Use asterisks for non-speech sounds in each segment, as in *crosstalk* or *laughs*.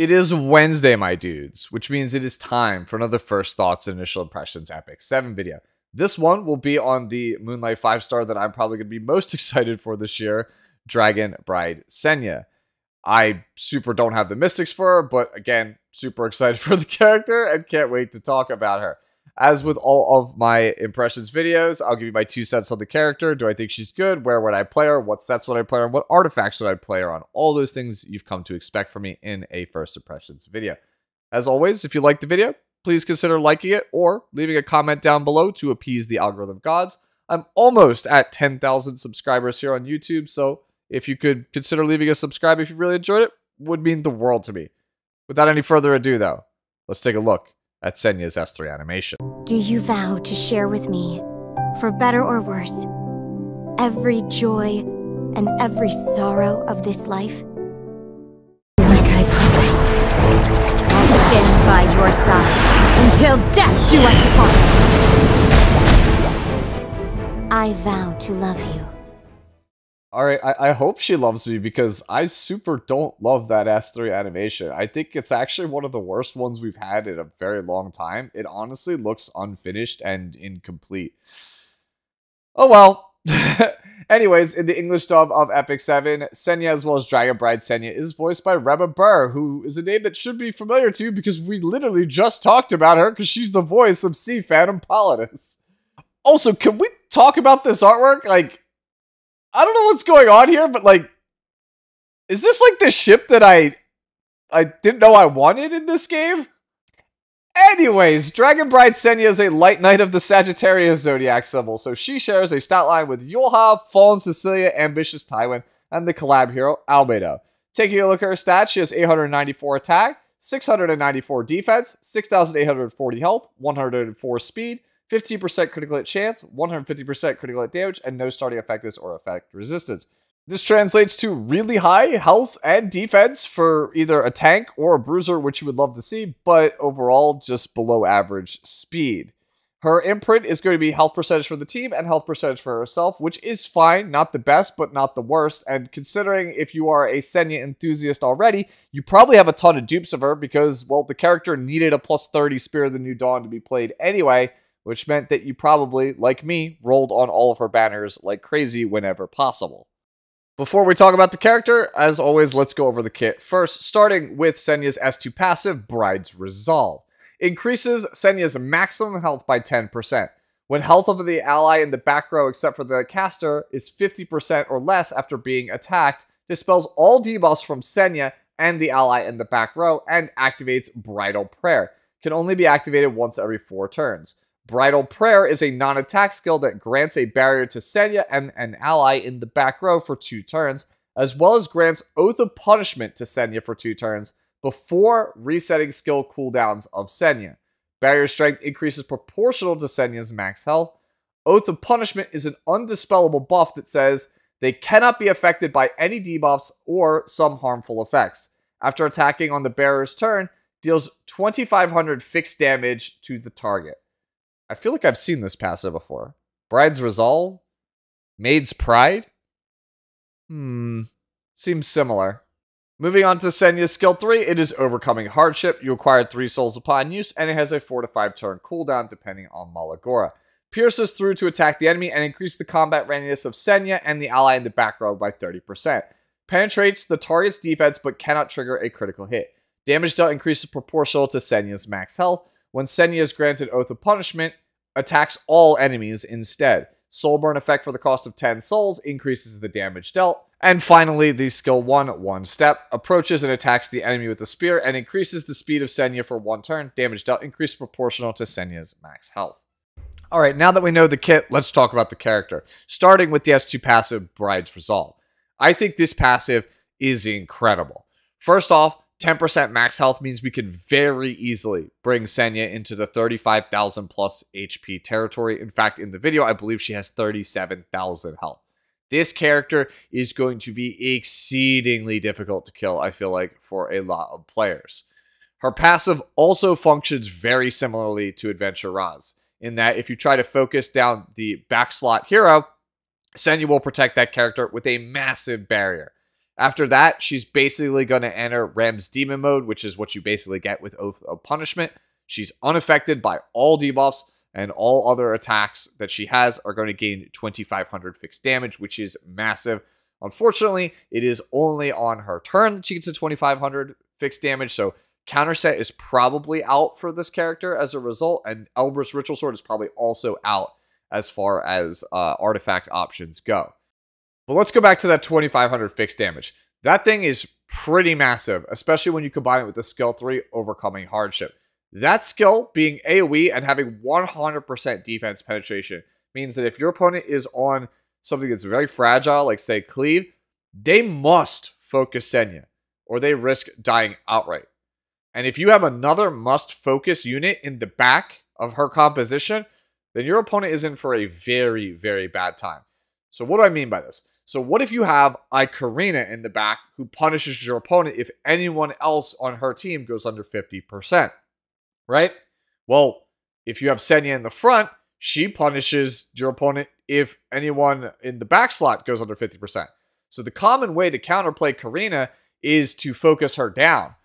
It is Wednesday, my dudes, which means it is time for another First Thoughts and Initial Impressions Epic 7 video. This one will be on the Moonlight 5 star that I'm probably going to be most *laughs* excited for this year Dragon Bride Senya. I super don't have the mystics for her, but again, super excited *laughs* for the character and can't wait to talk about her. As with all of my impressions videos, I'll give you my two cents on the character. Do I think she's good? Where would I play her? What sets would I play her? What artifacts would I play her on? All those things you've come to expect from me in a first impressions video. As always, if you liked the video, please consider liking it or leaving a comment down below to appease the algorithm gods. I'm almost at 10,000 subscribers here on YouTube, so if you could consider leaving a subscribe if you really enjoyed it, would mean the world to me. Without any further ado, though, let's take a look at Senya's S3 animation. Do you vow to share with me, for better or worse, every joy and every sorrow of this life? Like I promised. I'll stand by your side until death do us part. I vow to love you. All right, I, I hope she loves me because I super don't love that S3 animation. I think it's actually one of the worst ones we've had in a very long time. It honestly looks unfinished and incomplete. Oh well. *laughs* Anyways, in the English dub of Epic 7, Senya as well as Dragon Bride Senya is voiced by Reba Burr, who is a name that should be familiar to you because we literally just talked about her because she's the voice of Sea Phantom Politis. Also, can we talk about this artwork? Like, I don't know what's going on here, but like, is this like the ship that I I didn't know I wanted in this game? Anyways, Dragon Bride Senya is a light knight of the Sagittarius zodiac symbol, so she shares a stat line with Yulha, Fallen Cecilia, Ambitious Tywin, and the collab hero Albedo. Taking a look at her stats, she has 894 attack, 694 defense, 6,840 health, 104 speed, 15% critical hit chance, 150% critical hit damage, and no starting effectiveness or effect resistance. This translates to really high health and defense for either a tank or a bruiser, which you would love to see, but overall just below average speed. Her imprint is going to be health percentage for the team and health percentage for herself, which is fine, not the best, but not the worst. And considering if you are a Senya enthusiast already, you probably have a ton of dupes of her because, well, the character needed a plus 30 Spear of the New Dawn to be played anyway, which meant that you probably, like me, rolled on all of her banners like crazy whenever possible. Before we talk about the character, as always, let's go over the kit. First, starting with Senya's S2 passive, Bride's Resolve. Increases Senya's maximum health by 10%. When health of the ally in the back row, except for the caster, is 50% or less after being attacked, dispels all debuffs from Senya and the ally in the back row, and activates Bridal Prayer. Can only be activated once every 4 turns. Bridal Prayer is a non attack skill that grants a barrier to Senya and an ally in the back row for two turns, as well as grants Oath of Punishment to Senya for two turns before resetting skill cooldowns of Senya. Barrier Strength increases proportional to Senya's max health. Oath of Punishment is an undispellable buff that says they cannot be affected by any debuffs or some harmful effects. After attacking on the bearer's turn, deals 2500 fixed damage to the target. I feel like I've seen this passive before. Bride's Resolve? Maid's Pride? Hmm, seems similar. Moving on to Senya's skill 3, it is Overcoming Hardship. You acquire 3 souls upon use, and it has a 4 to 5 turn cooldown depending on Molagora. Pierces through to attack the enemy and increase the combat readiness of Senya and the ally in the back row by 30%. Penetrates the target's defense but cannot trigger a critical hit. Damage dealt increases proportional to Senya's max health. When Senya is granted Oath of Punishment, attacks all enemies instead. Soulburn effect for the cost of 10 souls increases the damage dealt. And finally, the skill 1, one step, approaches and attacks the enemy with a spear and increases the speed of Senya for one turn. Damage dealt increased proportional to Senya's max health. Alright, now that we know the kit, let's talk about the character. Starting with the S2 passive, Bride's Resolve. I think this passive is incredible. First off, 10% max health means we can very easily bring Senya into the 35,000 plus HP territory. In fact, in the video, I believe she has 37,000 health. This character is going to be exceedingly difficult to kill, I feel like, for a lot of players. Her passive also functions very similarly to Adventure Ras, in that if you try to focus down the back slot hero, Senya will protect that character with a massive barrier. After that, she's basically going to enter Ram's Demon mode, which is what you basically get with Oath of Punishment. She's unaffected by all debuffs, and all other attacks that she has are going to gain 2500 fixed damage, which is massive. Unfortunately, it is only on her turn that she gets a 2500 fixed damage, so counter set is probably out for this character as a result, and Elbris Ritual Sword is probably also out as far as uh, artifact options go. But let's go back to that 2500 fixed damage. That thing is pretty massive, especially when you combine it with the skill 3 Overcoming Hardship. That skill being AoE and having 100% defense penetration means that if your opponent is on something that's very fragile, like say Cleave, they must focus Senya or they risk dying outright. And if you have another must focus unit in the back of her composition, then your opponent is in for a very, very bad time. So, what do I mean by this? So what if you have Ikarina in the back who punishes your opponent if anyone else on her team goes under 50%? Right? Well, if you have Senya in the front, she punishes your opponent if anyone in the back slot goes under 50%. So the common way to counterplay Karina is to focus her down.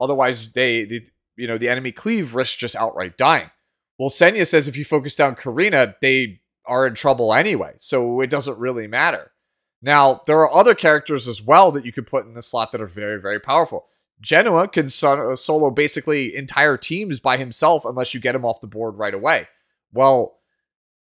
Otherwise, they, they you know, the enemy cleave risks just outright dying. Well, Senya says if you focus down Karina, they are in trouble anyway. So it doesn't really matter. Now, there are other characters as well that you could put in the slot that are very, very powerful. Genoa can solo basically entire teams by himself unless you get him off the board right away. Well,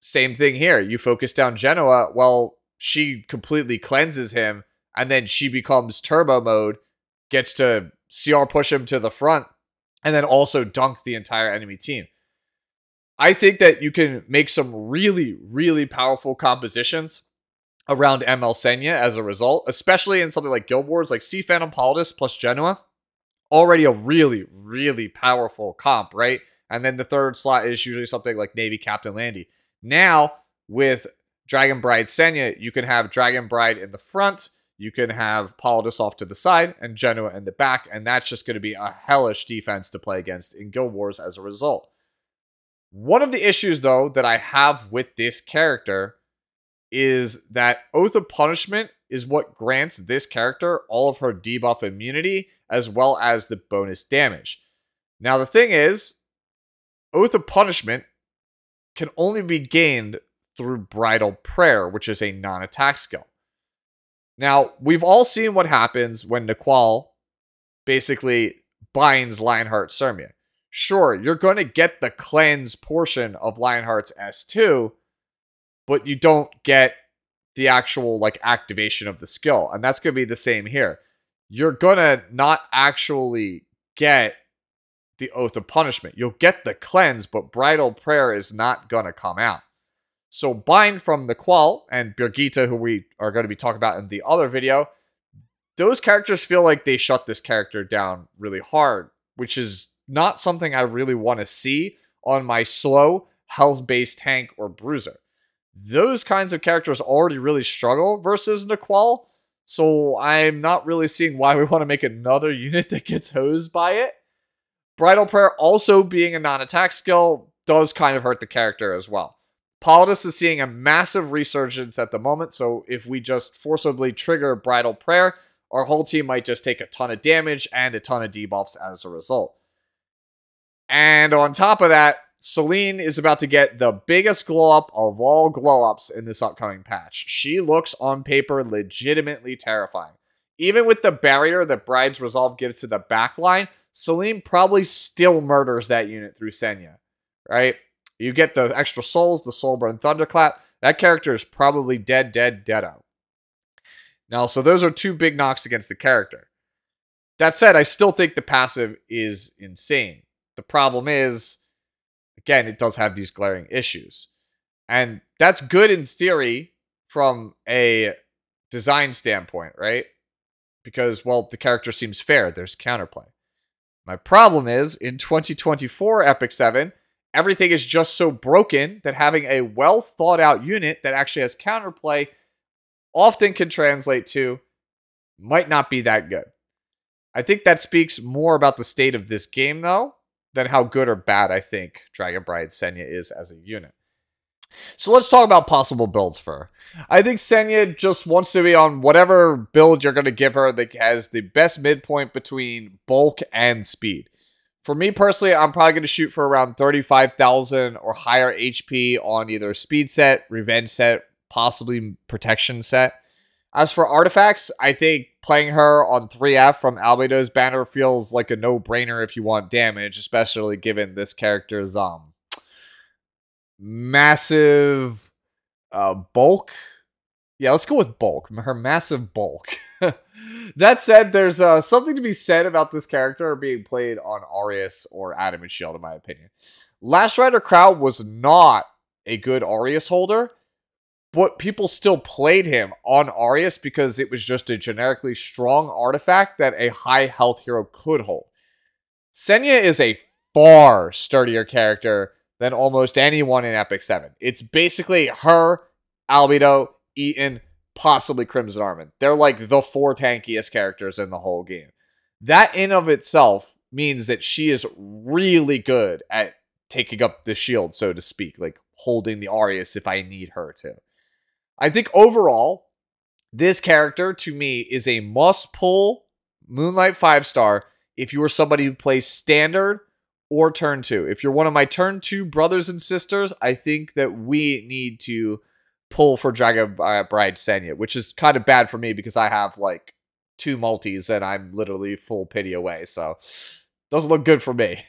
same thing here. You focus down Genoa, well, she completely cleanses him, and then she becomes turbo mode, gets to CR push him to the front, and then also dunk the entire enemy team. I think that you can make some really, really powerful compositions around ML Senya as a result, especially in something like Guild Wars, like Sea Phantom Politis plus Genoa. Already a really, really powerful comp, right? And then the third slot is usually something like Navy Captain Landy. Now, with Dragon Bride Senya, you can have Dragon Bride in the front, you can have Politis off to the side, and Genoa in the back, and that's just going to be a hellish defense to play against in Guild Wars as a result. One of the issues, though, that I have with this character is that Oath of Punishment is what grants this character all of her debuff immunity as well as the bonus damage. Now, the thing is, Oath of Punishment can only be gained through Bridal Prayer, which is a non attack skill. Now, we've all seen what happens when Nahkwol basically binds Lionheart Cermia. Sure, you're going to get the cleanse portion of Lionheart's S2, but you don't get the actual like activation of the skill. And that's going to be the same here. You're going to not actually get the Oath of Punishment. You'll get the cleanse, but Bridal Prayer is not going to come out. So Bind from Nahkwol and Birgitta, who we are going to be talking about in the other video, those characters feel like they shut this character down really hard, which is not something I really want to see on my slow, health-based tank or bruiser those kinds of characters already really struggle versus Nahkwol. So I'm not really seeing why we *laughs* want to make another *laughs* unit that gets hosed by it. Bridal Prayer also being a non-attack skill does kind of hurt the character as well. Politis is seeing a massive resurgence at the moment, so if we just forcibly trigger Bridal Prayer, our whole team might just take a ton of damage and a ton of debuffs as a result. And on top of that, Celine is about to get the biggest glow up of all glow ups in this upcoming patch. She looks on paper legitimately terrifying. Even with the barrier that Bride's Resolve gives to the backline, Celine probably still murders that unit through Senya, right? You get the extra souls, the Soulburn Thunderclap. That character is probably dead, dead, dead out. Now, so those are two big knocks against the character. That said, I still think the passive is insane. The problem is again, it does have these glaring issues. And that's good in theory from a design standpoint, right? Because, well, the character seems fair. There's counterplay. My problem is in 2024 Epic 7, everything is just so broken that having a well thought out unit that actually has counterplay often can translate to might not be that good. I think that speaks more about the state of this game, though, than how good or bad I think Dragon Bride Senya is as a unit. So let's talk about possible builds for her. I think Senya just wants to be on whatever build you're going to give her that has the best midpoint between bulk and speed. For me personally, I'm probably going to shoot for around 35,000 or higher HP on either speed set, revenge set, possibly protection set. As for artifacts, I think playing her on 3F from Albedo's banner feels like a no-brainer if you want damage, especially given this character's um massive uh bulk. Yeah, let's go with bulk. Her massive bulk. *laughs* that said, there's uh, something to be said about this character being played on Aureus or Adamant Shield, in my opinion. Last Rider Krau was not a good Aureus holder, but people still played him on Aureus because it was just a generically strong artifact that a high health hero could hold. Senya is a far sturdier character than almost anyone in Epic 7. It's basically her, Albedo, Eaton, possibly Crimson Armin. They're like the four tankiest characters in the whole game. That in of itself means that she is really good at taking up the shield, so to speak, like holding the Aureus if I need her to. I think overall, this character to me is a must pull Moonlight 5 star if you are somebody who plays standard or turn 2. If you're one of my turn 2 brothers and sisters, I think that we need to pull for Dragon uh, Bride Senya, which is kind of bad for me because I have like two multis and I'm literally full pity away. So doesn't look good for me.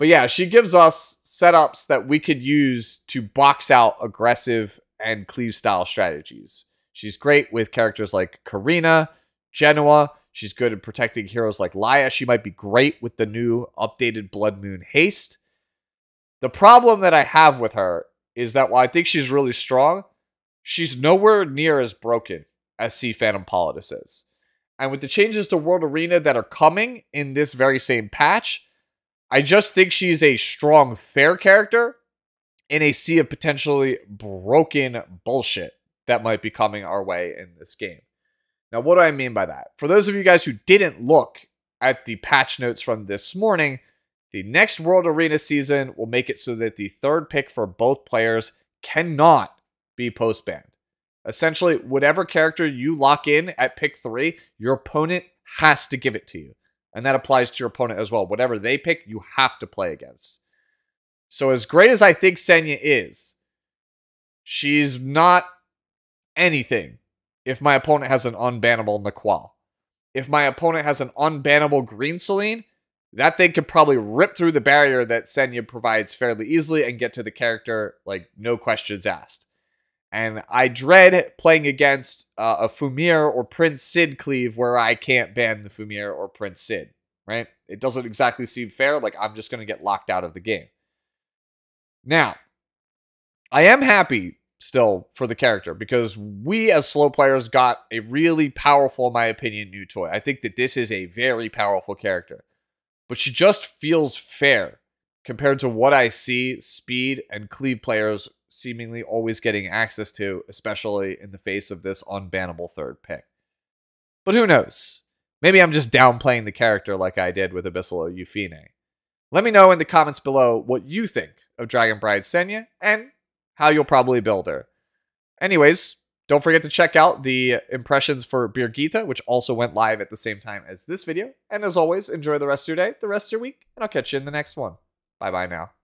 But yeah, she gives us setups that we could use to box out aggressive and cleave style strategies. She's great with characters like Karina, Genoa. She's good at protecting heroes like Laia. She might be great with the new updated Blood Moon Haste. The problem that I have with her is that while I think she's really strong, she's nowhere near as broken as Sea Phantom Politis is. And with the changes to World Arena that are coming in this very same patch, I just think she's a strong, fair character in a sea of potentially broken bullshit that might be coming our way in this game. Now, what do I mean by that? For those of you guys who didn't look at the patch notes from this morning, the next World Arena season will make it so that the third pick for both players cannot be post banned. Essentially, whatever character you lock in at pick three, your opponent has to give it to you. And that applies to your opponent as well. Whatever they pick, you have to play against. So, as great as I think Senya is, she's not anything if my opponent has an unbannable Nahkwol. If my opponent has an unbannable Green Celine, that thing could probably rip through the barrier that Senya provides fairly easily and get to the character like no questions asked. And I dread playing against uh, a Fumyr or Prince Sid cleave where I can't ban the Fumyr or Prince Sid, right? It doesn't exactly seem fair. Like, I'm just going to get locked out of the game. Now, I am happy still for the character because we as slow players got a really powerful, in my opinion, new toy. I think that this is a very powerful character, but she just feels fair compared to what I see speed and cleave players seemingly always getting access to, especially in the face of this unbannable third pick. But who knows? Maybe I'm just downplaying the character like I did with Abyssal Yufine. Let me know in the comments below what you think of Dragon Bride Senya and how you'll probably build her. Anyways, don't forget to check out the impressions for Birgitta, which also went live at the same time as this video. And as always, enjoy the rest of your day, the rest of your week, and I'll catch you in the next one. Bye bye now.